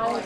아,